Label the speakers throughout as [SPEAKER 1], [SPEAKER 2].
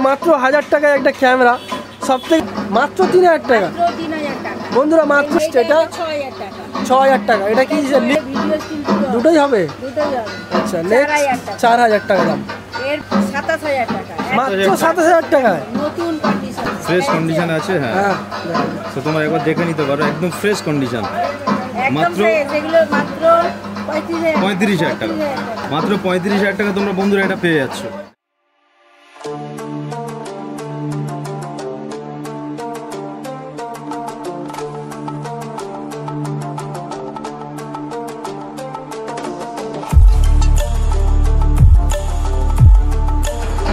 [SPEAKER 1] মাত্র হাজার টাকায় একটা ক্যামেরা সব থেকে মাত্র তিন হাজার টাকা। বন্ধুরা মাত্র এটা
[SPEAKER 2] ছ হাজার টাকা।
[SPEAKER 1] এটা কি দুটোই হবে। আচ্ছা
[SPEAKER 2] চার হাজার টাকা।
[SPEAKER 1] চার হাজার টাকা দাম।
[SPEAKER 2] এর হাজার টাকা।
[SPEAKER 1] মাত্র সাতাশ হাজার টাকায়?
[SPEAKER 3] ফ্রেশ কন্ডিশন আছে হ্যাঁ।
[SPEAKER 1] হ্যাঁ।
[SPEAKER 3] তো তোমরা একবার দেখে নিতে পারো একদম ফ্রেশ কন্ডিশন মাত্র-
[SPEAKER 2] পঁয়ত্রিশ হাজার
[SPEAKER 3] টাকা। মাত্র পঁয়ত্রিশ হাজার টাকা তোমরা বন্ধুরা এটা পেয়ে যাচ্ছ।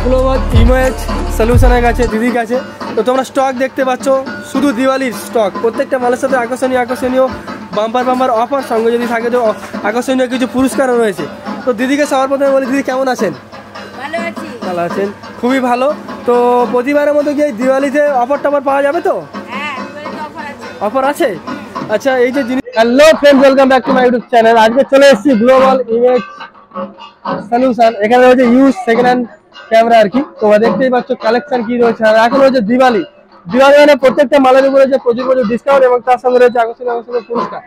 [SPEAKER 1] গ্লোবাল ইমেজ সলিউশনের কাছে দিদির কাছে। তো তোমরা স্টক দেখতে পাচ্ছ শুধু দিওয়ালির স্টক প্রত্যেকটা মালের সাথে আকর্ষণীয় আকর্ষণীয় বাম্পার বাম্পার অফার সঙ্গে যদি থাকে তো আকর্ষণীয় কিছু পুরস্কারও রয়েছে। তো দিদিকে সবার প্রথমে বলি দিদি কেমন আছেন?
[SPEAKER 2] ভালো
[SPEAKER 1] আছেন? খুবই ভালো। তো প্রতিবারের মতো কি দিওয়ালিতে অফার টফার পাওয়া যাবে তো?
[SPEAKER 2] হ্যাঁ অফার আছে।
[SPEAKER 1] আচ্ছা এই যে জিনিস hello friend welcome back to my YouTube channel আজকে চলে এসেছি গ্লোবাল ইমেজ সলিউশন এখানে রয়েছে ইউজ সেকেন্ড হ্যান্ড ক্যামেরা আর কি। তোমরা দেখতেই পাচ্ছ কালেকশন কি রয়েছে। আর এখন রয়েছে দিওয়ালি। দিওয়ালি মানে প্রত্যেকটা মালের উপরে রয়েছে প্রচুর প্রচুর ডিসকাউন্ট এবং তার সঙ্গে রয়েছে আকর্ষণীয় আকর্ষণীয় পুরস্কার।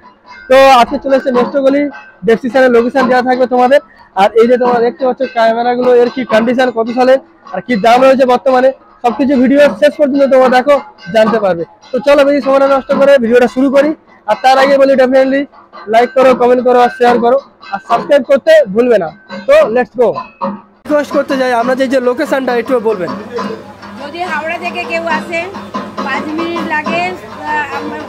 [SPEAKER 1] তো আজকে চলে এসেছে নেস্টগলি ডেসক্রিপশনের লোকেশন দেওয়া থাকবে তোমাদের। আর এই যে তোমরা দেখতে পাচ্ছ ক্যামেরাগুলো, এর কি কন্ডিশন কত সালের আর কি দাম রয়েছে বর্তমানে, সবকিছু ভিডিও শেষ পর্যন্ত তোমরা দেখো, জানতে পারবে। তো চলো বেশি সময়টা নষ্ট করে ভিডিওটা শুরু করি। আর তার আগে বলি ডেফিনেটলি লাইক করো কমেন্ট করো, আর শেয়ার করো। আর সাবস্ক্রাইব করতে ভুলবে না। তো লেটস গো রিকোয়েস্ট করতে যাই আমরা যে যে লোকেশনটা একটু বলবেন।
[SPEAKER 2] যদি হাওড়া থেকে কেউ আসে পাঁচ মিনিট লাগে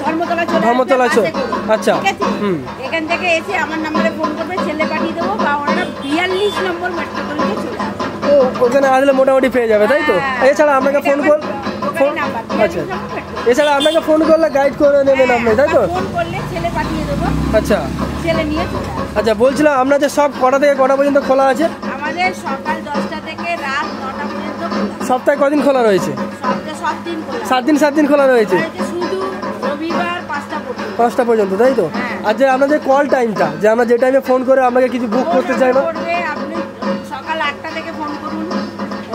[SPEAKER 2] ধর্মতলা চলে
[SPEAKER 1] ধর্মতলা চল- আচ্ছা, হুম।
[SPEAKER 2] এখান থেকে এসে আমার নাম্বারে ফোন করবে ছেলে পাঠিয়ে দেবো বা ওনারা বিয়াল্লিশ নম্বর মেট্রোপলিতে চলে আসবে।
[SPEAKER 1] তো ওখানে আসলে মোটামুটি পেয়ে যাবে তাই তো?
[SPEAKER 2] হ্যাঁ।
[SPEAKER 1] এছাড়া আপনাকে ফোন কর ফোন আচ্ছা
[SPEAKER 2] 42 নম্বর মেট্রো।
[SPEAKER 1] এছাড়া আপনাকে ফোন করলে গাইড করে নেবেন আপনি তাই তো?
[SPEAKER 2] ফোন করলে ছেলে পাঠিয়ে দেবো।
[SPEAKER 1] আচ্ছা।
[SPEAKER 2] ছেলে নিয়ে
[SPEAKER 1] আচ্ছা বলছিলাম আপনাদের সব কটা থেকে কটা পর্যন্ত খোলা আছে?
[SPEAKER 2] আমাদের সকাল দশটা থেকে রাত নটা পর্যন্ত খোলা।
[SPEAKER 1] সপ্তাহে কদিন খোলা রয়েছে?
[SPEAKER 2] সপ্তাহে সব দিন খোলা।
[SPEAKER 1] সাত দিন সাত দিন খোলা রয়েছে?
[SPEAKER 2] শুধু রবিবার পাঁচটা পর্যন্ত।
[SPEAKER 1] পাঁচটা পর্যন্ত তাই তো?
[SPEAKER 2] হ্যাঁ।
[SPEAKER 1] আর যে আপনাদের কল টাইমটা যে আমরা যে টাইমে ফোন করে আপনাকে কিছু বুক করতে চাই
[SPEAKER 2] আপনি সকাল আটটা থেকে ফোন করুন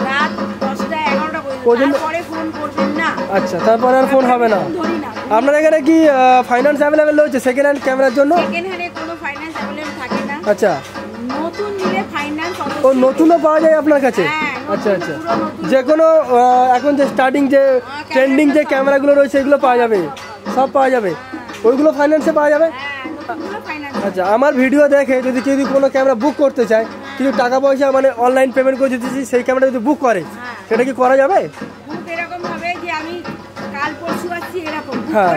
[SPEAKER 2] রাত দশটা এগারোটা পর্যন্ত। তারপরে ফোন করবেন না।
[SPEAKER 1] আচ্ছা তারপরে আর ফোন হবে না। আপনার এখানে কি ফাইন্যান্স অ্যাভেলেবেল রয়েছে সেকেন্ড হ্যান্ড ক্যামেরার জন্য?
[SPEAKER 2] সেকেন্ড হ্যান্ডে কোনো ফাইন্যান্স অ্যাভেলেবল থাকে না।
[SPEAKER 1] আচ্ছা। ও নতুনও পাওয়া যায় আপনার কাছে?
[SPEAKER 2] হ্যাঁ,
[SPEAKER 1] আচ্ছা আচ্ছা। যে কোনো এখন যে স্টার্টিং যে ট্রেন্ডিং যে ক্যামেরাগুলো রয়েছে এগুলো পাওয়া যাবে। সব পাওয়া যাবে। ওইগুলো ফাইন্যান্সে পাওয়া যাবে?
[SPEAKER 2] হ্যাঁ
[SPEAKER 1] আচ্ছা আমার ভিডিও দেখে যদি কেউ যদি কোনো ক্যামেরা বুক করতে চায় কিছু টাকা পয়সা মানে অনলাইন পেমেন্ট করে দিতেছি সেই ক্যামেরা যদি বুক করে সেটা কি করা যাবে? হ্যাঁ।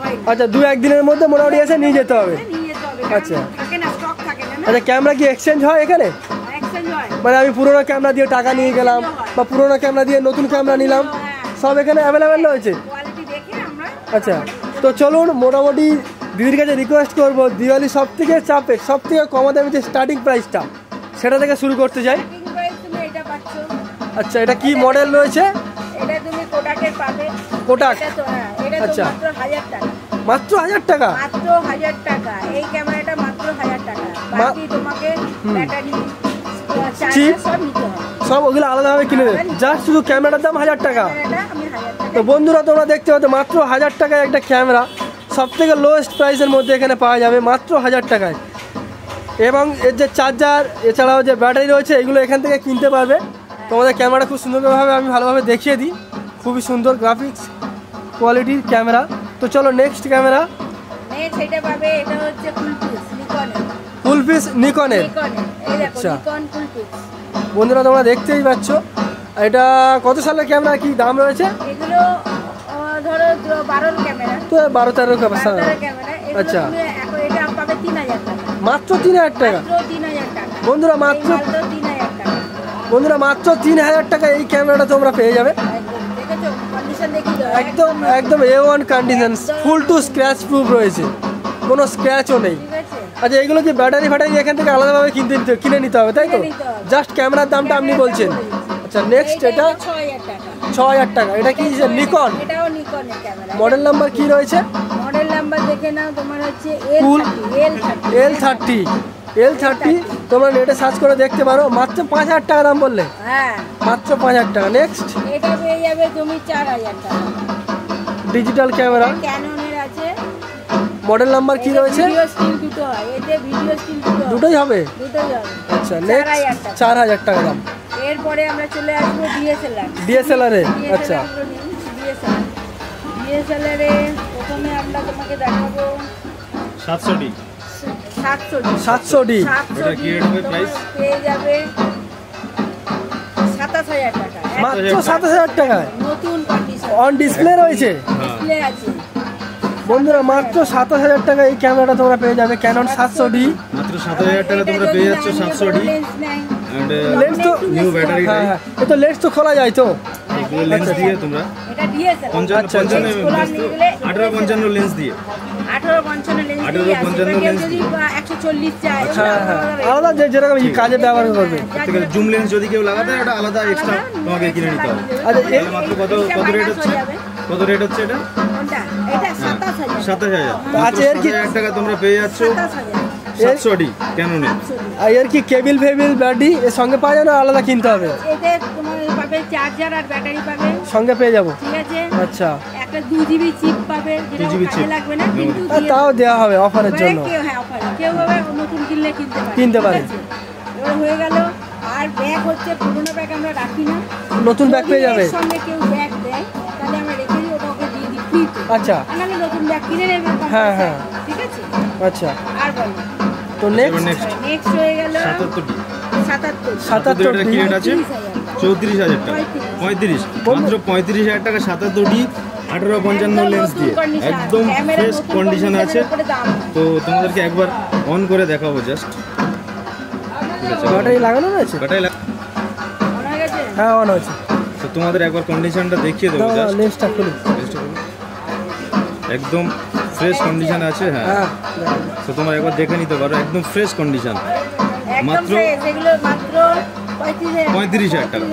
[SPEAKER 2] হয়।
[SPEAKER 1] আচ্ছা দু একদিনের মধ্যে মোটামুটি এসে নিয়ে যেতে হবে। আচ্ছা। আচ্ছা ক্যামেরা কি এক্সচেঞ্জ হয় এখানে? মানে আমি পুরোনো ক্যামেরা দিয়ে টাকা নিয়ে গেলাম বা পুরোনো ক্যামেরা দিয়ে নতুন ক্যামেরা নিলাম সব এখানে অ্যাভেলেবেল রয়েছে? আচ্ছা তো চলুন মোটামুটি দিদির কাছে রিকোয়েস্ট করব দিওয়ালি সব থেকে চাপে সব থেকে কম দামে যে স্টার্টিং প্রাইসটা সেটা থেকে শুরু করতে
[SPEAKER 2] পাচ্ছ।
[SPEAKER 1] আচ্ছা এটা কি মডেল রয়েছে? কোটাক
[SPEAKER 2] হ্যাঁ
[SPEAKER 1] আচ্ছা।
[SPEAKER 2] মাত্র হাজার টাকা।
[SPEAKER 1] মাত্র হাজার টাকা?
[SPEAKER 2] এই ক্যামেরাটা বাকি তোমাকে ব্যাটারি
[SPEAKER 1] চিপ?
[SPEAKER 2] সব
[SPEAKER 1] ওগুলো আলাদাভাবে কিনে দেবে। জাস্ট শুধু ক্যামেরার দাম হাজার টাকা। তো বন্ধুরা তোমরা দেখতে পাচ্ছ মাত্র হাজার টাকায় একটা ক্যামেরা। সব থেকে লোয়েস্ট প্রাইসের মধ্যে এখানে পাওয়া যাবে মাত্র হাজার টাকায়। এবং এর যে চার্জার এছাড়াও যে ব্যাটারি রয়েছে এগুলো এখান থেকে কিনতে পারবে। তোমাদের ক্যামেরা খুব সুন্দরভাবে আমি ভালোভাবে দেখিয়ে দিই। খুবই সুন্দর গ্রাফিক্স কোয়ালিটির ক্যামেরা। তো চলো নেক্সট ক্যামেরা।
[SPEAKER 2] এটা পাবে এটা হচ্ছে ফুল পিস নিকনের
[SPEAKER 1] আচ্ছা। বন্ধুরা তোমরা দেখতেই পাচ্ছ। এটা কত সালের ক্যামেরা কি দাম রয়েছে? তো বারো তেরো ক্যামেরা আচ্ছা। মাত্র তিন হাজার টাকা? বন্ধুরা মাত্র বন্ধুরা মাত্র তিন হাজার টাকা এই ক্যামেরাটা তোমরা পেয়ে যাবে।
[SPEAKER 2] একদম
[SPEAKER 1] একদম A one condition full to scratch proof রয়েছে। কোনো স্ক্র্যাচও নেই। আচ্ছা এগুলো যে ব্যাটারি ফ্যাটারি এখান থেকে আলাদাভাবে কিনতে নিতে- কিনে নিতে হবে তাই তো। জাস্ট ক্যামেরার দামটা আপনি বলছেন। আচ্ছা নেক্সট এটা
[SPEAKER 2] ছ হাজার টাকা।
[SPEAKER 1] এটা কি নিকন মডেল নাম্বার কি রয়েছে?
[SPEAKER 2] মডেল নাম্বার দেখে নাও তোমার হচ্ছে এল থার্টি এল থার্টি
[SPEAKER 1] তোমরা নেটে সার্চ করে দেখতে পারো। মাত্র পাঁচ হাজার টাকা দাম বললে?
[SPEAKER 2] হ্যাঁ।
[SPEAKER 1] মাত্র পাঁচ হাজার টাকা। নেক্সট
[SPEAKER 2] এটা পেয়ে যাবে তুমি চার হাজার টাকা।
[SPEAKER 1] ডিজিটাল ক্যামেরা মডেল নাম্বার কি রয়েছে?
[SPEAKER 2] হয় হয়।
[SPEAKER 1] দুটোই হবে? আচ্ছা
[SPEAKER 2] চার
[SPEAKER 1] নেক্সট
[SPEAKER 2] হাজার টাকা।
[SPEAKER 1] চার হাজার টাকা দাম।
[SPEAKER 2] এরপরে আমরা চলে আসব ডিএসএলআর
[SPEAKER 1] ডিএসএলআর আচ্ছা।
[SPEAKER 2] ডিএসএলআর ডিএসএলআর এ প্রথমে আমরা তোমাকে দেখাবো
[SPEAKER 3] সাতশো ডি
[SPEAKER 2] সাতশো
[SPEAKER 1] সাতশো ডি
[SPEAKER 3] এটা কি হবে price?
[SPEAKER 2] পেয়ে যাবে সাতাশ হাজার টাকা।
[SPEAKER 1] মাত্র সাতাশ হাজার টাকায়?
[SPEAKER 2] নতুন কন্ডিশন
[SPEAKER 1] অন ডিসপ্লে রয়েছে?
[SPEAKER 2] ডিসপ্লে আছে।
[SPEAKER 1] বন্ধুরা মাত্র সাতাশ হাজার টাকা এই ক্যামেরাটা তোমরা পেয়ে যাবে ক্যানন সাতশো ডি
[SPEAKER 3] মাত্র সাত হাজার টাকা তোমরা পেয়ে যাচ্ছ সাতশো ডি
[SPEAKER 2] লেন্স
[SPEAKER 1] লেন্স তো
[SPEAKER 3] নিউ ব্যাটারি
[SPEAKER 1] হ্যাঁ হ্যাঁ এ তো লেন্স তো খোলা যায় তো?
[SPEAKER 3] লেন্স দিয়ে তোমরা
[SPEAKER 2] এটা
[SPEAKER 1] আচ্ছা,
[SPEAKER 2] আচ্ছা।
[SPEAKER 3] লেন্স তো আঠারো পঞ্চান্ন লেন্স দিয়ে।
[SPEAKER 2] আঠারো পঞ্চান্ন লেন্স
[SPEAKER 3] lens
[SPEAKER 2] যদি
[SPEAKER 3] দিয়ে।
[SPEAKER 1] আলাদা যে যেরকম কাজে ব্যবহার করবে।
[SPEAKER 3] জুম লেন্স যদি কেউ লাগাতে ওটা আলাদা এক্সট্রা তোমাকে কিনে নিতে হবে।
[SPEAKER 1] আচ্ছা,
[SPEAKER 3] কত কত রেট হচ্ছে? কত রেট হচ্ছে এটা?
[SPEAKER 2] সাতাশ হাজার।
[SPEAKER 3] সাতাশ হাজার।
[SPEAKER 1] আচ্ছা, এর কি-
[SPEAKER 3] হাজার টাকা তোমরা পেয়ে যাচ্ছ।
[SPEAKER 2] সাতাশ
[SPEAKER 3] ডি ক্যাননে
[SPEAKER 1] আর এর কি কেবিল ফেবিল ব্যাটারি এর সঙ্গে পাওয়া যায় না আলাদা কিনতে হবে?
[SPEAKER 2] এতে তোমার পাবে চার্জার আর ব্যাটারি পাবে।
[SPEAKER 1] সঙ্গে পেয়ে যাব।
[SPEAKER 2] ঠিক আছে?
[SPEAKER 1] আচ্ছা।
[SPEAKER 2] একটা দু জিবি চিপ পাবে যেটা কাজে লাগবে না কিন্তু
[SPEAKER 1] তাও দেওয়া হবে অফারের
[SPEAKER 2] এবারে
[SPEAKER 1] জন্য।
[SPEAKER 2] কেউ হ্যাঁ অফার কেউ হবে নতুন কিনলে কিনতে পারে।
[SPEAKER 1] কিনতে পারে।
[SPEAKER 2] এবার হয়ে গেল। আর ব্যাগ হচ্ছে পুরোনো ব্যাগ আমরা রাখি না।
[SPEAKER 1] নতুন ব্যাগ পেয়ে যাবে।
[SPEAKER 2] সঙ্গে কেউ ব্যাগ দেয় তাহলে আমরা রেখে দিই ওটা ওকে দিয়ে দিই
[SPEAKER 1] আচ্ছা।
[SPEAKER 2] কিনে নেবে
[SPEAKER 1] হ্যাঁ, হ্যাঁ।
[SPEAKER 2] ঠিক আছে?
[SPEAKER 1] আচ্ছা।
[SPEAKER 2] আর বলো।
[SPEAKER 1] তো নেক্সট
[SPEAKER 3] নেক্সট
[SPEAKER 2] হয়ে গেল
[SPEAKER 3] সাতাত্তর। ডি
[SPEAKER 2] সাতাত্তর
[SPEAKER 1] সাতাত্তর
[SPEAKER 3] এটা কি রেট আছে চৌত্রিশ হাজার টাকা। পঁয়ত্রিশ। মাত্র পঁয়ত্রিশ হাজার টাকা সাতাত্তর ডি আঠারো পঞ্চান্ন লেন্স দিয়ে। একদম ফ্রেশ কন্ডিশন আছে। তো তোমাদেরকে একবার অন করে দেখাবো জাস্ট
[SPEAKER 1] ব্যাটারি লাগানো রয়েছে
[SPEAKER 3] ব্যাটারি
[SPEAKER 2] হ্যাঁ
[SPEAKER 1] অন আছে
[SPEAKER 3] তো তোমাদের একবার কন্ডিশনটা দেখিয়ে দেবো জাস্ট
[SPEAKER 1] লেন্সটা খুলি।
[SPEAKER 3] একদম ফ্রেশ কন্ডিশন আছে হ্যাঁ।
[SPEAKER 1] হ্যাঁ।
[SPEAKER 3] তো তোমরা একবার দেখে নিতে পারো একদম ফ্রেশ কন্ডিশন মাত্র-
[SPEAKER 2] এগুলো মাত্র
[SPEAKER 3] পঁয়ত্রিশ হাজার টাকা।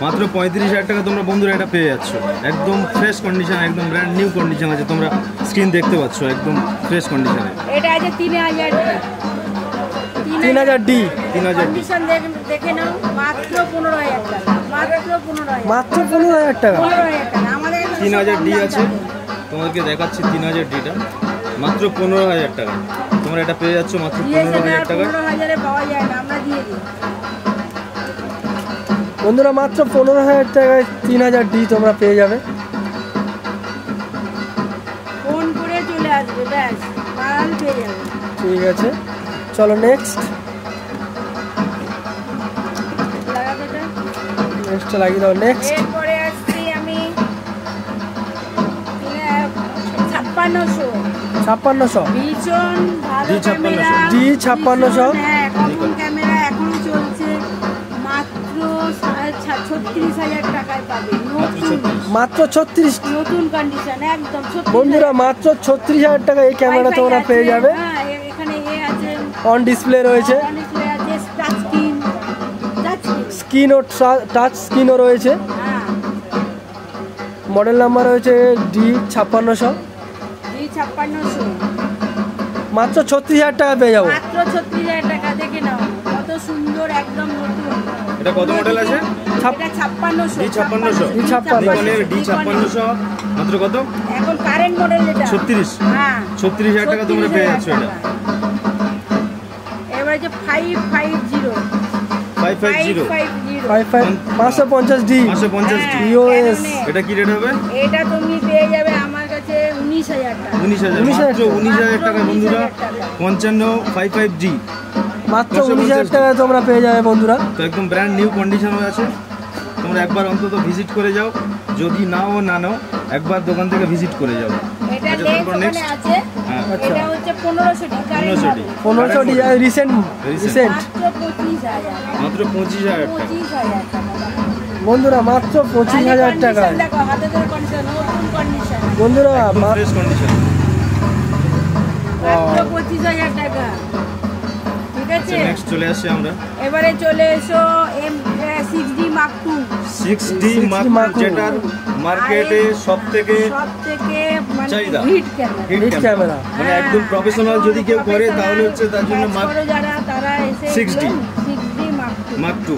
[SPEAKER 3] মাত্র পঁয়ত্রিশ হাজার টাকা তোমরা বন্ধুরা এটা পেয়ে যাচ্ছ। একদম ফ্রেশ কন্ডিশন একদম ব্র্যান্ড নিউ কন্ডিশন আছে তোমরা স্ক্রিন দেখতে পাচ্ছ একদম ফ্রেশ কন্ডিশনে
[SPEAKER 2] এটা আছে তিন হাজার
[SPEAKER 1] তিন হাজার ডি।
[SPEAKER 3] তিন হাজার
[SPEAKER 2] দেখে নাও মাত্র পনেরো হাজার টাকা। মাত্র পনেরো হাজার
[SPEAKER 1] টাকা।
[SPEAKER 3] তিন হাজার ডি আছে। তোমাদেরকে দেখাচ্ছি তিন হাজার ডিটা মাত্র পনেরো হাজার টাকা। তোমরা এটা পেয়ে যাচ্ছ মাত্র পনেরো হাজার টাকা।
[SPEAKER 1] বন্ধুরা মাত্র পনেরো হাজার টাকায় তিন হাজার ডি তোমরা পেয়ে যাবে।
[SPEAKER 2] ফোন করে চলে আসবে ব্যাস মাল পেয়ে যাবে।
[SPEAKER 1] ঠিক আছে চলো নেক্সট নেক্সট লাগিয়ে দাও নেক্সট
[SPEAKER 2] ছাপ্পান্নশো।
[SPEAKER 1] ছাপ্পান্নশো।
[SPEAKER 2] ভীষণ ভালো
[SPEAKER 3] ছাপ্পান্নশো।
[SPEAKER 2] ক্যামেরা।
[SPEAKER 1] D ছাপ্পান্নশো।
[SPEAKER 2] হ্যাঁ কখন ক্যামেরা এখনও চলছে মাত্র ছত্রিশ হাজার টাকায় পাবে।
[SPEAKER 1] মাত্র ছত্রিশ।
[SPEAKER 2] নতুন কন্ডিশন একদম
[SPEAKER 1] বন্ধুরা মাত্র ছত্রিশ হাজার টাকা এই ক্যামেরা তোমরা পেয়ে যাবে।
[SPEAKER 2] হ্যাঁ এখানে এ আছে।
[SPEAKER 1] অন ডিসপ্লে রয়েছে।
[SPEAKER 2] আছে touch screen touch screen
[SPEAKER 1] screen ও টাচ স্ক্রিনও রয়েছে।
[SPEAKER 2] হ্যাঁ।
[SPEAKER 1] মডেল নাম্বার রয়েছে ডি ছাপ্পান্নশো।
[SPEAKER 2] ছাপ্পান্নশো
[SPEAKER 1] মাত্র ছত্রিশ হাজার টাকা পেয়ে যাব।
[SPEAKER 2] মাত্র ছত্রিশ হাজার টাকা দেখে নাও কত সুন্দর একদম নতুন।
[SPEAKER 3] এটা কত মডেল আছে?
[SPEAKER 1] ছাপ-
[SPEAKER 2] এটা ছাপ্পান্নশো
[SPEAKER 3] ডি ছাপ্পান্নশো
[SPEAKER 1] ডি ছাপ্পান্নশো।
[SPEAKER 3] ডি ছাপ্পান্নশো মাত্র কত?
[SPEAKER 2] এখন কারেন্ট মডেল এটা
[SPEAKER 3] ছত্রিশ।
[SPEAKER 2] হ্যাঁ।
[SPEAKER 3] ছত্রিশ হাজার টাকা তোমরা পেয়ে যাচ্ছ এটা।
[SPEAKER 2] এবার যে five five zero
[SPEAKER 3] five five zero
[SPEAKER 1] পাঁচশো পঞ্চাশ ডি
[SPEAKER 3] পাঁচশো পঞ্চাশ ডি এটা কি রেট হবে?
[SPEAKER 2] এটা তুমি পেয়ে যাবে উনিশ হাজার। টাকা
[SPEAKER 3] উনিশ হাজার মাত্র উনিশ হাজার টাকা বন্ধুরা পঞ্চান্ন ফাইভ ফাইভ জি
[SPEAKER 1] মাত্র উনিশ হাজার টাকায় তোমরা পেয়ে যাবে বন্ধুরা।
[SPEAKER 3] তো একদম ব্র্যান্ড নিউ কন্ডিশন আছে। তোমরা একবার অন্তত ভিজিট করে যাও। যদি নাও না নাও একবার দোকান থেকে ভিজিট করে যাও।
[SPEAKER 2] এটা
[SPEAKER 3] আচ্ছা, হ্যাঁ।
[SPEAKER 1] আচ্ছা।
[SPEAKER 2] মাত্র পঁচিশ হাজার।
[SPEAKER 3] টাকা।
[SPEAKER 1] বন্ধুরা মাত্র পঁচিশ হাজার
[SPEAKER 2] খালি
[SPEAKER 1] টাকায়
[SPEAKER 2] condition দেখো হাতে ধরে কন্ডিশন নতুন কন্ডিশন
[SPEAKER 1] বন্ধুরা মা-
[SPEAKER 3] ফ্রেশ কন্ডিশন
[SPEAKER 2] পঁচিশ হাজার টাকা। ঠিক আছে?
[SPEAKER 3] নেক্সট চলে আসছি আমরা।
[SPEAKER 2] এবারে চলে এসো M six D mark two
[SPEAKER 3] six D mark যেটার মার্কেটে সব থেকে
[SPEAKER 2] সব থেকে মানে
[SPEAKER 3] চাহিদা।
[SPEAKER 2] Hit camera.
[SPEAKER 3] মানে একদম প্রফেশনাল যদি কেউ করে তাহলে হচ্ছে তার জন্য মার্ক
[SPEAKER 2] যারা তারা এসে six D mark two
[SPEAKER 3] mark two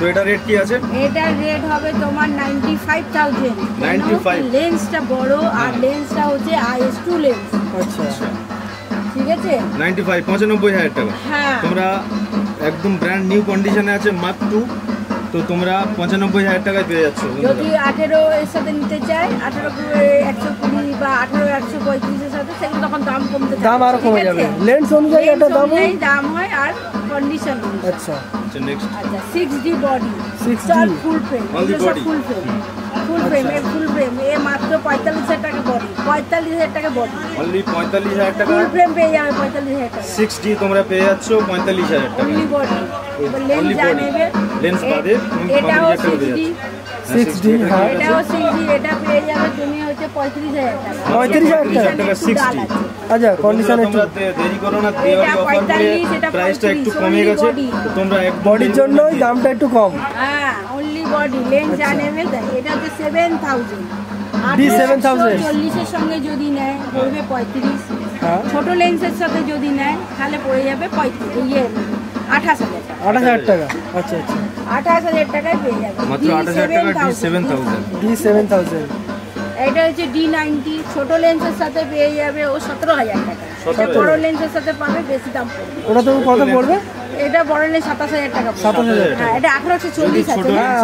[SPEAKER 3] তো এটা রেট কি আছে?
[SPEAKER 2] এটার রেট হবে তোমার নাইনটি ফাইভ থাউজেন্ড
[SPEAKER 3] 95
[SPEAKER 2] লেন্সটা বড় আর লেন্সটা হচ্ছে আইএস টু লেন্স
[SPEAKER 1] আচ্ছা।
[SPEAKER 2] ঠিক আছে?
[SPEAKER 3] নাইনটি ফাইভ পঁচানব্বই হাজার টাকা।
[SPEAKER 2] হ্যাঁ।
[SPEAKER 3] তোমরা একদম ব্র্যান্ড নিউ কন্ডিশনে আছে টু তো তোমরা পঁচানব্বই হাজার টাকায় পেয়ে যাচ্ছ।
[SPEAKER 2] যদি আঠেরো এর সাথে নিতে চাই আঠেরো একশো কুড়ি বা আঠেরো একশো পঁয়ত্রিশের সাথে সেগুলো তখন দাম কমতে থাকে,
[SPEAKER 1] দাম
[SPEAKER 2] আরও
[SPEAKER 1] কমে যাবে। লেন্স অনুযায়ী একটা দাম হয়?
[SPEAKER 2] দাম হয় আর কন্ডিশন
[SPEAKER 1] আচ্ছা।
[SPEAKER 3] আচ্ছা নেক্সট
[SPEAKER 2] আচ্ছা 6D body
[SPEAKER 1] 6D
[SPEAKER 2] full frame
[SPEAKER 3] only body
[SPEAKER 2] full frame full frame এ ফুল ফ্রেম এ মাত্র 45000 টাকা বডি 45000 টাকা বডি
[SPEAKER 3] অনলি 45000 টাকা?
[SPEAKER 2] ফুল ফ্রেম পেয়ে যাবে 45000 টাকা।
[SPEAKER 3] 6D তোমরা পেয়ে যাচ্ছ 45000 টাকা।
[SPEAKER 2] অনলি বডি এবার লেন্স যা নেবে লেন্স
[SPEAKER 3] বাদে 6D
[SPEAKER 1] 6D, হ্যাঁ।
[SPEAKER 2] এটাও সিক্স এটা পেয়ে যাবে তুমি হচ্ছে পঁয়ত্রিশ হাজার টাকা।
[SPEAKER 1] 35,000
[SPEAKER 3] টাকা, 60
[SPEAKER 1] আচ্ছা কন্ডিশন একটু
[SPEAKER 3] দেরি করো না দেওয়ালি
[SPEAKER 2] এটা
[SPEAKER 3] অফার করে
[SPEAKER 2] 45, এটা
[SPEAKER 3] প্রাইসটা একটু কমে গেছে তোমরা একদম
[SPEAKER 1] বডির জন্যই দামটা একটু কম।
[SPEAKER 2] হ্যাঁ অনলি বডি লেন্স যা নেবে তাই। এটা হচ্ছে সেভেন থাউজেন্ড
[SPEAKER 1] 7,000
[SPEAKER 2] চল্লিশের সঙ্গে যদি নেয় পড়বে পঁয়ত্রিশ।
[SPEAKER 1] হ্যাঁ।
[SPEAKER 2] ছোট লেন্সের সাথে যদি নেয় তাহলে পড়ে যাবে পঁয়ত্রিশ ইয়ে আঠাশ হাজার টাকা।
[SPEAKER 1] আঠাশ হাজার টাকা। আচ্ছা আচ্ছা।
[SPEAKER 2] আঠাশ হাজার টাকায় পেয়ে যাবে।
[SPEAKER 3] মাত্র আঠাশ হাজার টাকা D seven thousand
[SPEAKER 1] D seven thousand
[SPEAKER 2] এটা হচ্ছে ডি নাইনটি ছোট লেন্সের সাথে পেয়ে যাবে ও সতেরো হাজার টাকা। বড় লেন্সের সাথে পাবে বেশি দাম পড়বে।
[SPEAKER 1] ওটা তুমি কত পড়বে?
[SPEAKER 2] এটা বড় লেন্স সাতাশ হাজার টাকা।
[SPEAKER 1] সাতাশ হাজার
[SPEAKER 2] হ্যাঁ এটা আঠারোশো চল্লিশ আছে।
[SPEAKER 1] হ্যাঁ,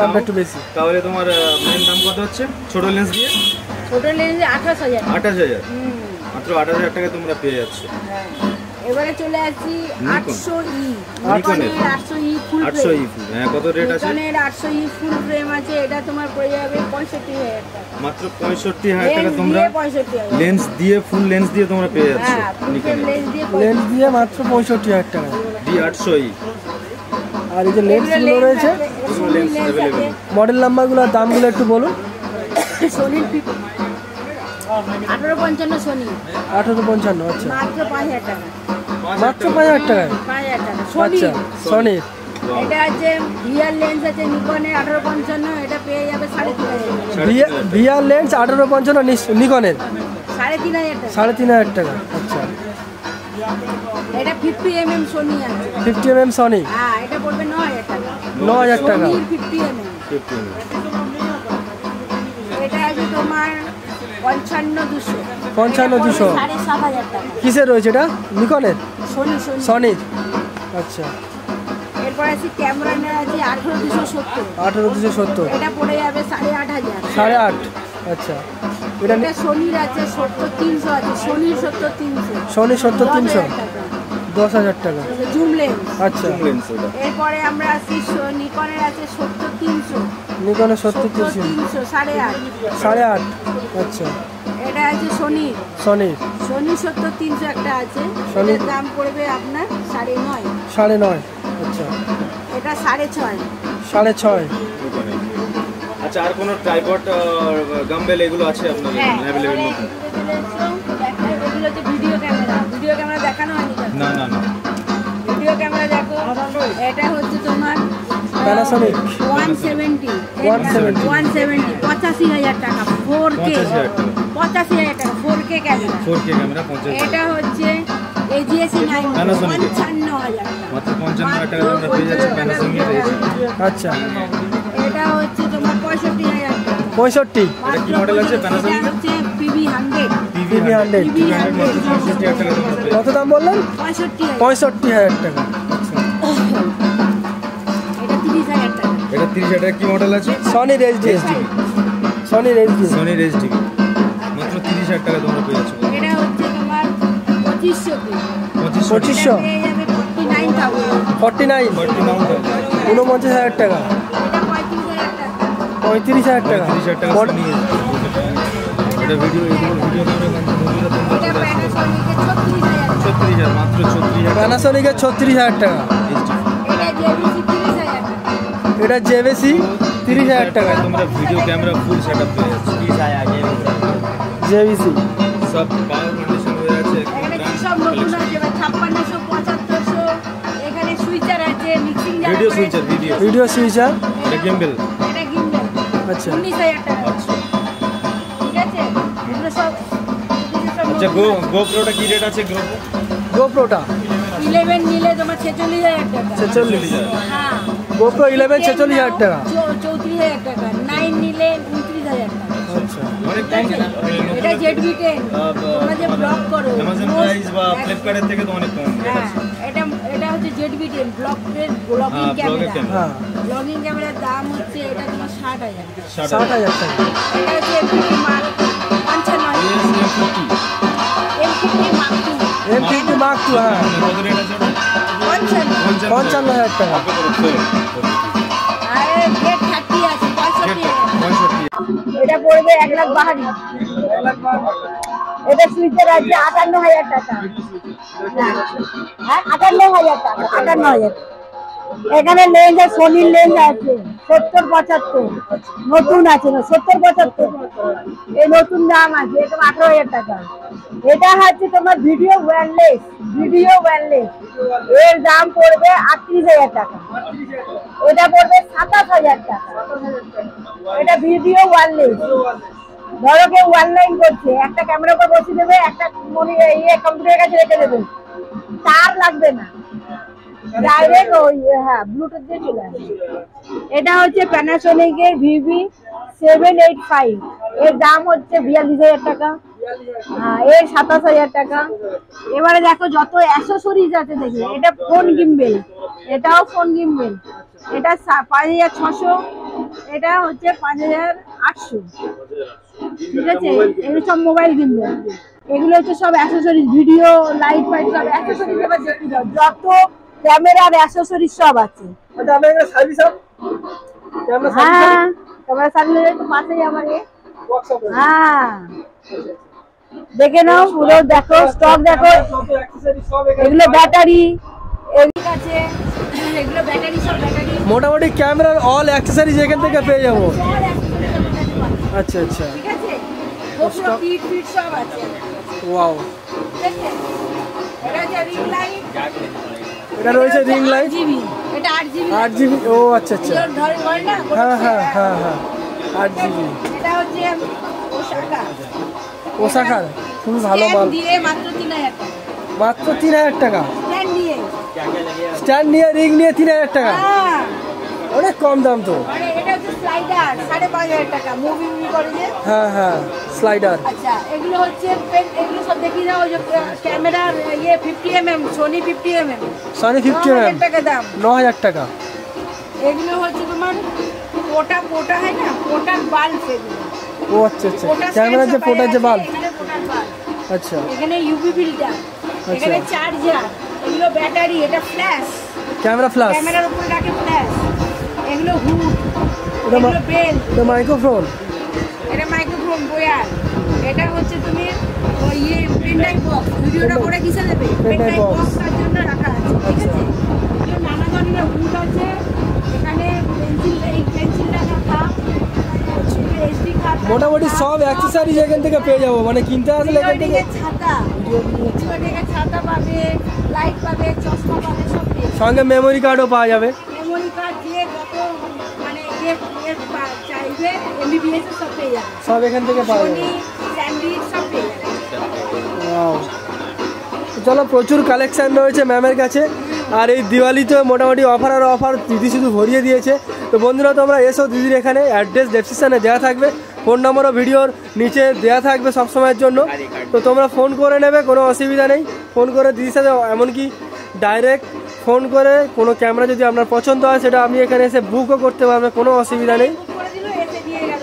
[SPEAKER 1] দামটা একটু বেশি।
[SPEAKER 3] তাহলে তোমার মেন দাম কত হচ্ছে? ছোট লেন্স দিয়ে?
[SPEAKER 2] ছোট লেন্স আঠাশ হাজার।
[SPEAKER 3] আঠাশ হাজার। মাত্র আঠাশ হাজার টাকা তোমরা পেয়ে যাচ্ছ।
[SPEAKER 2] হ্যাঁ। এবারে চলে আসছি আটশো ই।
[SPEAKER 3] নিকনের।
[SPEAKER 2] নিকনের আটশো ই ফুল
[SPEAKER 3] আটশো
[SPEAKER 2] ফ্রেম
[SPEAKER 3] ই হ্যাঁ কত রেট আছে?
[SPEAKER 2] নিকনের আটশো ই ফুল ফ্রেম আছে এটা তোমার পড়ে যাবে টাকা।
[SPEAKER 3] মাত্র টাকা
[SPEAKER 2] লেন্স
[SPEAKER 3] তোমরা লেন্স দিয়ে ফুল লেন্স দিয়ে তোমরা পেয়ে যাচ্ছ
[SPEAKER 2] হ্যাঁ
[SPEAKER 3] নিকনের
[SPEAKER 2] লেন্স দিয়ে
[SPEAKER 1] লেন্স দিয়ে মাত্র পঁয়ষট্টি হাজার টাকা।
[SPEAKER 3] ডি আটশো ই।
[SPEAKER 1] আর এই যে লেন্সগুলো রয়েছে। মডেল নাম্বারগুলো দামগুলো একটু বলুন
[SPEAKER 2] সোনির আঠারো পঞ্চান্ন সোনি
[SPEAKER 1] আঠারো পঞ্চান্ন আচ্ছা।
[SPEAKER 2] মাত্র পাঁচ হাজার টাকা।
[SPEAKER 1] মাত্র পাঁচ হাজার টাকায়?
[SPEAKER 2] পাঁচ হাজার টাকা। সোনি
[SPEAKER 1] আচ্ছা
[SPEAKER 2] এটা আছে রিয়াল লেন্স আছে নিকনের আঠারো পঞ্চান্ন এটা পেয়ে যাবে সাড়ে তিন হাজার।
[SPEAKER 1] ভিআর লেন্স আঠারো পঞ্চান্ন নিকনের
[SPEAKER 2] সাড়ে তিন হাজার টাকা।
[SPEAKER 1] সাড়ে তিন হাজার টাকা আচ্ছা।
[SPEAKER 2] এটা ফিফটি এম এম সোনি আছে।
[SPEAKER 1] ফিফটি এম এম সনি
[SPEAKER 2] হ্যাঁ এটা পড়বে টাকা। এটা আছে তোমার পঞ্চান্ন দুশো।
[SPEAKER 1] কিসের রয়েছে এটা? নিকনের
[SPEAKER 2] সোনি সোনি।
[SPEAKER 1] সনির। আচ্ছা।
[SPEAKER 2] এরপর আছে ক্যামেরা আছে আঠেরো দুশো সত্তর।
[SPEAKER 1] আঠারো দুশো সত্তর।
[SPEAKER 2] এটা পড়ে যাবে সাড়ে আট হাজার।
[SPEAKER 1] সাড়ে আট। আচ্ছা। এটা
[SPEAKER 2] সোনির আছে সত্তর তিনশো আছে। সোনির সত্তর তিনশো।
[SPEAKER 1] সনি সত্তর তিনশো? দশ হাজার টাকা।
[SPEAKER 2] Zoom lens.
[SPEAKER 1] আচ্ছা।
[SPEAKER 2] এরপরে আমরা আছি নিকনের আছে সত্তর তিনশো।
[SPEAKER 1] নিকনের সত্তর তিনশো
[SPEAKER 2] সাড়ে আট।
[SPEAKER 1] সাড়ে আট আচ্ছা।
[SPEAKER 2] এটা আছে সোনির
[SPEAKER 1] সনির
[SPEAKER 2] সোনি সত্তর তিনশো একটা আছে।
[SPEAKER 1] Sony-
[SPEAKER 2] দাম পড়বে আপনার সাড়ে নয়।
[SPEAKER 1] সাড়ে নয় আচ্ছা।
[SPEAKER 2] এটা সাড়ে ছয়।
[SPEAKER 1] সাড়ে ছয়।
[SPEAKER 3] আচ্ছা আর কোনো ট্রাইপড গাম্বেল এগুলো আছে অ্যাভেলেবেল
[SPEAKER 2] এগুলো হচ্ছে ভিডিও ক্যামেরা ভিডিও ক্যামেরা দেখানো হয়নি
[SPEAKER 3] না না না।
[SPEAKER 2] ভিডিও ক্যামেরা দেখো। এটা
[SPEAKER 1] Panasonic।
[SPEAKER 2] One seventy
[SPEAKER 1] 170
[SPEAKER 2] one seventy পঁচাশি হাজার টাকা ফোর কে
[SPEAKER 3] 85,000 টাকা।
[SPEAKER 2] পঁচাশি হাজার টাকা four K camera
[SPEAKER 3] four K camera
[SPEAKER 2] এটা হচ্ছে এজিএসি নাইন। পঞ্চান্ন হাজার
[SPEAKER 3] মাত্র পঞ্চান্ন হাজার টাকা তোমরা পেয়ে যাচ্ছ প্যানাসোনিকের এই
[SPEAKER 1] আচ্ছা।
[SPEAKER 2] এটা হচ্ছে তোমার পঁয়ষট্টি হাজার
[SPEAKER 1] পঁয়ষট্টি।
[SPEAKER 3] এটা কি আছে?
[SPEAKER 2] হচ্ছে পিভি হান্ড্রেড
[SPEAKER 1] TV হান্ড্রেড কত দাম বললেন?
[SPEAKER 2] পঁয়ষট্টি হাজার
[SPEAKER 1] টাকা।
[SPEAKER 2] তিরিশ হাজার টাকা
[SPEAKER 3] কি মডেল আছে?
[SPEAKER 1] সনির এইচডি সনির এইচডি
[SPEAKER 3] সনির টিভি মাত্র তিরিশ হাজার টাকা তোমরা পেয়ে যাচ্ছ।
[SPEAKER 2] এটা হচ্ছে তোমার পঁচিশশো
[SPEAKER 3] পঁচিশশো।
[SPEAKER 2] ফোর্টি নাইন
[SPEAKER 1] উনপঞ্চাশ হাজার টাকা।
[SPEAKER 2] পঁয়ত্রিশ হাজার টাকা।
[SPEAKER 3] এটা ভিডিও ভিডিও
[SPEAKER 2] ছত্রিশ হাজার
[SPEAKER 3] মাত্র ছত্রিশ হাজার।
[SPEAKER 1] প্যানাসোনিকের ছত্রিশ হাজার। টাকা।
[SPEAKER 2] এটা জেবেসি তিরিশ হাজার টাকা।
[SPEAKER 3] তোমরা video camera full set up পেয়ে যাচ্ছ
[SPEAKER 1] জেবিসি
[SPEAKER 3] সব পাওয়ার কন্ডিশন হয়ে যাচ্ছে
[SPEAKER 2] সব নতুন আছে এবার ছাপ্পান্নশো পঁচাত্তরশো এখানে সুইচার আছে mixing jar
[SPEAKER 3] video. Switcher video
[SPEAKER 1] video switcher
[SPEAKER 3] এটা গেমবেল
[SPEAKER 2] এটা গিম্বেল
[SPEAKER 1] আচ্ছা।
[SPEAKER 2] উনিশ হাজার টাকা।
[SPEAKER 3] আচ্ছা।
[SPEAKER 2] ঠিক আছে? এগুলো সব
[SPEAKER 3] আচ্ছা গো গোপ্রোটা কি রেট আছে? গোপ্রো
[SPEAKER 1] গোপ্রোটা
[SPEAKER 2] ইলেভেন নিলে তোমার ছেচল্লিশ হাজার টাকা।
[SPEAKER 1] ছেচল্লিশ
[SPEAKER 3] হাজার।
[SPEAKER 2] হ্যাঁ।
[SPEAKER 1] গোপ্রো ইলেভেন ছেচল্লিশ হাজার টাকা।
[SPEAKER 2] চৌত্রিশ হাজার টাকা। নাইন নিলে উনত্রিশ হাজার টাকা।
[SPEAKER 1] আচ্ছা।
[SPEAKER 3] অনেক
[SPEAKER 2] ঠিক আছে? এটা জেড বি টেন তোমরা যে ব্লগ করো
[SPEAKER 3] অ্যামাজন প্রাইস বা ফ্লিপকার্টের থেকে তো অনেক কম
[SPEAKER 2] হ্যাঁ এটা এটা হচ্ছে জেড বি টেন ব্লগ ব্লগিং
[SPEAKER 3] হ্যাঁ,
[SPEAKER 2] ক্যামেরা ক্যামেরার দাম হচ্ছে এটা তোমার ষাট হাজার।
[SPEAKER 3] ষাট
[SPEAKER 1] হাজার। টাকা।
[SPEAKER 2] এটা হচ্ছে পঞ্চান্ন টু
[SPEAKER 1] মার্ক টু হ্যাঁ?
[SPEAKER 2] পঞ্চান্ন
[SPEAKER 1] হাজার টাকা।
[SPEAKER 2] এটা পড়বে এক লাখ বাহারি এটা সুইচের আছে আটান্ন হাজার টাকা। হ্যাঁ আটান্ন হাজার টাকা আটান্ন হাজার এখানে লেন্স আছে সোনির লেন্স আছে। সত্তর পঁচাত্তর। নতুন আছে না, সত্তর পঁচাত্তর। এই নতুন দাম আছে, এটা আঠারো হাজার টাকা। এটা হচ্ছে তোমার ভিডিও ওয়্যারলেস ভিডিও ওয়্যারলেস এর দাম পড়বে আটত্রিশ হাজার টাকা। এটা পড়বে সাতাশ হাজার টাকা। এটা ভিডিও ওয়ারলেস ধরো কেউ অনলাইন করছে, একটা ক্যামেরা উপর বসিয়ে দেবে, একটা ইয়ে কম্পিউটারের কাছে রেখে দেবে। তার লাগবে না। ডাইরেক্ট ওই হ্যাঁ ব্লুটুথ দিয়ে চলে আসবে এটা হচ্ছে প্যানাসোনিকের V V seven eight five এর দাম হচ্ছে বিয়াল্লিশ হাজার টাকা। হ্যাঁ এর সাতাশ হাজার টাকা। এবারে দেখো, যত অ্যাসেসরিজ আছে দেখি এটা ফোন গিম্বেল এটাও ফোন গিম্বেল এটা পাঁচ হাজার ছশো। এটা হচ্ছে পাঁচ হাজার আটশো। ঠিক আছে? এগুলো সব মোবাইল গিম্বেল এগুলো হচ্ছে সব অ্যাসেসরিজ ভিডিও লাইট ফাইট সব অ্যাসেসরিজ এবার যত ক্যামেরার অ্যাসেসরিজ সব আছে।
[SPEAKER 1] আচ্ছা আপনার এখানে সার্ভিস আপ ক্যামেরা
[SPEAKER 2] হ্যাঁ। ক্যামেরা সার্ভিস তো পাশেই আমার এ।
[SPEAKER 1] ওয়ার্কশপ
[SPEAKER 2] হ্যাঁ। দেখে নাও পুরো দেখো স্টক দেখো।
[SPEAKER 1] যত অ্যাক্সেসরি সব এখানে
[SPEAKER 2] এগুলো ব্যাটারি এগুলো আছে। এগুলো ব্যাটারি সব ব্যাটারি
[SPEAKER 1] মোটামুটি ক্যামেরার অল অ্যাক্সেসরিজ এখান থেকে পেয়ে যাব। আচ্ছা আচ্ছা। ওয়াও
[SPEAKER 2] এটা
[SPEAKER 1] রয়েছে রিং লাইট
[SPEAKER 2] এটা আট জিবি।
[SPEAKER 1] 8 জিবি? ও আচ্ছা আচ্ছা।
[SPEAKER 2] না
[SPEAKER 1] হ্যাঁ হ্যাঁ হ্যাঁ হ্যাঁ। আট জিবি।
[SPEAKER 2] এটা হচ্ছে ওসাকা
[SPEAKER 1] ওসাকা খুব ভালো মাল।
[SPEAKER 2] দিয়ে মাত্র তিন হাজার টাকা।
[SPEAKER 1] মাত্র তিন হাজার টাকা?
[SPEAKER 2] স্ট্যান্ড নিয়ে
[SPEAKER 1] স্ট্যান্ড নিয়ে রিং নিয়ে তিন হাজার টাকা?
[SPEAKER 2] হ্যাঁ।
[SPEAKER 1] অনেক কম দাম তো।
[SPEAKER 2] টাকা মুভি মুভি করে যে
[SPEAKER 1] হ্যাঁ হ্যাঁ স্লাইডার
[SPEAKER 2] আচ্ছা এগুলো হচ্ছে এগুলো সব দেখিয়ে দাও ওই যে ক্যামেরার ইয়ে fifty M M Sony fifty M M
[SPEAKER 1] Sony fifty M
[SPEAKER 2] টাকা দাম।
[SPEAKER 1] ন হাজার টাকা।
[SPEAKER 2] এগুলো হচ্ছে তোমার পোটা পোটা হয় না পোটার বাল্ব এগুলো।
[SPEAKER 1] ও আচ্ছা আচ্ছা।
[SPEAKER 2] পোটা
[SPEAKER 1] ক্যামেরার যে পোটার যে বাল্ব আচ্ছা।
[SPEAKER 2] এখানে ইউভি ফিল্টার এখানে চার্জার এগুলো ব্যাটারি এটা ফ্ল্যাশ
[SPEAKER 1] ক্যামেরা ফ্লাশ
[SPEAKER 2] ক্যামেরার উপরে রাখে ফ্ল্যাশ এগুলো হুড
[SPEAKER 1] এটা মাইক্রোফোন।
[SPEAKER 2] এটা মাইক্রোফোন বয়ার এটা হচ্ছে তুমি ওই ইয়ে পেনড্রাইভ বক্স। ভিডিওটা করে কিসে দেবে? Pendrive
[SPEAKER 1] box।
[SPEAKER 2] বক্স। তার জন্য রাখা আছে ঠিক আছে? এগুলো নানা ধরনের হুড আছে। এখানে পেন্সিল এই পেন্সিল রাখা
[SPEAKER 1] মোটামুটি সব অ্যাক্সেসরিজ এখান থেকে পেয়ে যাব। মানে কিনতে আসলে এখান থেকে
[SPEAKER 2] ছাতা। ছাতা পাবে লাইট পাবে চশমা পাবে সব
[SPEAKER 1] সঙ্গে মেমোরি কার্ডও পাওয়া যাবে।
[SPEAKER 2] এমবিবিএস সব পেয়ে যাবে।
[SPEAKER 1] সব এখান থেকে পাওয়া যাবে।
[SPEAKER 2] স্যান্ডউইচ সব পেয়ে যাবে।
[SPEAKER 1] চলো প্রচুর কালেকশন রয়েছে ম্যামের কাছে। আর এই দিওয়ালিতে মোটামুটি অফার আর অফার দিদি শুধু ভরিয়ে দিয়েছে। তো বন্ধুরা তোমরা এসো দিদির এখানে অ্যাড্রেস ডেসক্রিপশানে দেওয়া থাকবে। ফোন নম্বরও ভিডিওর নিচে দেওয়া থাকবে সব সময়ের জন্য। তো তোমরা ফোন করে নেবে কোনো অসুবিধা নেই। ফোন করে দিদির সাথে এমনকি ডাইরেক্ট ফোন করে কোনো ক্যামেরা যদি আপনার পছন্দ হয় সেটা আপনি এখানে এসে বুকও করতে পারবেন কোনো অসুবিধা নেই।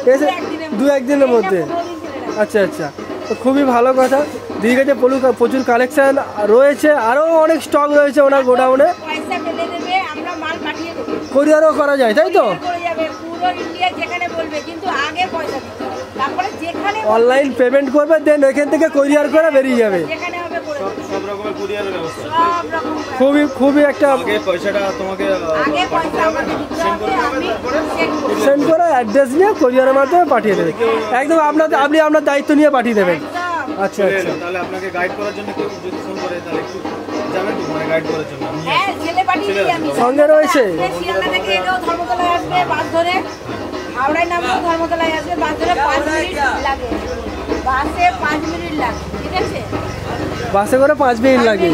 [SPEAKER 2] এসে
[SPEAKER 1] দু একদিনের মধ্যে। আচ্ছা আচ্ছা। তো খুবই ভালো কথা। দিদির কাছে প্রচুর- প্রচুর কালেকশন রয়েছে। আরও অনেক স্টক রয়েছে ওনার গোডাউনে কোরিয়ারও করা যায় তাই তো? অনলাইন পেমেন্ট করবে দেন এখান থেকে কোরিয়ার করে বেরিয়ে যাবে।
[SPEAKER 3] রকমের কুরিয়ারের ব্যবস্থা?
[SPEAKER 1] খুবই খুবই একটা
[SPEAKER 3] আগে পয়সাটা তোমাকে
[SPEAKER 2] আগে পয়সা আমাকে দিতে হবে আমি সেন্ড
[SPEAKER 1] করে অ্যাড্রেস নিয়ে কোরিয়ারের মাধ্যমে পাঠিয়ে দেবে। একদম আপনার আপনি আপনার দায়িত্ব নিয়ে পাঠিয়ে দেবেন। আচ্ছা আচ্ছা।
[SPEAKER 3] তাহলে আপনাকে গাইড করার জন্য কেউ যদি ফোন করে তাহলে একটু যাবেন তো মানে গাইড করার জন্য।
[SPEAKER 2] হ্যাঁ ছেলে পাঠিয়ে দিই আমি।
[SPEAKER 1] সঙ্গে রয়েছে?
[SPEAKER 2] শিয়ালদা থেকে এলেও ধর্মতলায় আসবে বাস ধরে। হাওড়ায় ধর্মতলায় আসবে বাস ধরে পাঁচ মিনিট লাগে। বাসে পাঁচ মিনিট লাগে ঠিক আছে?
[SPEAKER 1] বাসে করে পাঁচ মিনিট লাগে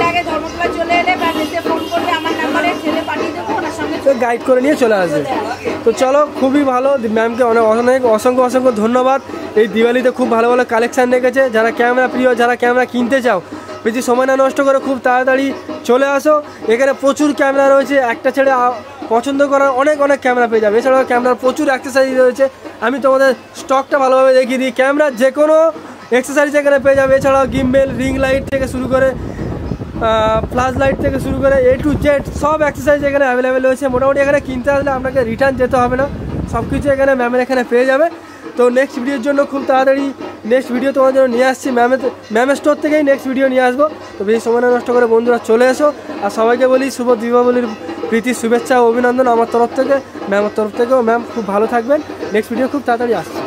[SPEAKER 1] তো গাইড করে নিয়ে চলে আসবে। তো চলো খুবই ভালো। ম্যামকে অনেক অনেক অসংখ্য অসংখ্য ধন্যবাদ। এই দিওয়ালিতে খুব ভালো ভালো কালেকশান রেখেছে। যারা ক্যামেরা প্রিয় যারা ক্যামেরা কিনতে চাও বেশি সময় না নষ্ট করে খুব তাড়াতাড়ি চলে আসো। এখানে প্রচুর ক্যামেরা রয়েছে। একটা ছেড়ে পছন্দ করার অনেক অনেক ক্যামেরা পেয়ে যাবে। এছাড়াও ক্যামেরার প্রচুর অ্যাক্সেসারিজ রয়েছে। আমি তোমাদের স্টকটা ভালোভাবে দেখিয়ে দিই। ক্যামেরার যে কোনো অ্যাক্সেসারিজ এখানে পেয়ে যাবে। এছাড়াও গিম্বেল রিং লাইট থেকে শুরু করে ফ্লাশ লাইট থেকে শুরু করে এ টু জেড সব এক্সারসাইজ এখানে অ্যাভেলেবেল রয়েছে। মোটামুটি এখানে কিনতে আসলে আপনাকে রিটার্ন যেতে হবে না। সব কিছু এখানে ম্যামের এখানে পেয়ে যাবে। তো নেক্সট ভিডিওর জন্য খুব তাড়াতাড়ি নেক্সট ভিডিও তোমার জন্য নিয়ে আসছি। ম্যামের ম্যামের স্টোর থেকেই নেক্সট ভিডিও নিয়ে আসব। তো বেশি সময় নষ্ট করে বন্ধুরা চলে এসো। আর সবাইকে বলি, শুভ দীপাবলির প্রীতি, শুভেচ্ছা অভিনন্দন আমার তরফ থেকে ম্যামের তরফ থেকেও। ম্যাম খুব ভালো থাকবেন। নেক্সট ভিডিও খুব তাড়াতাড়ি আসছে।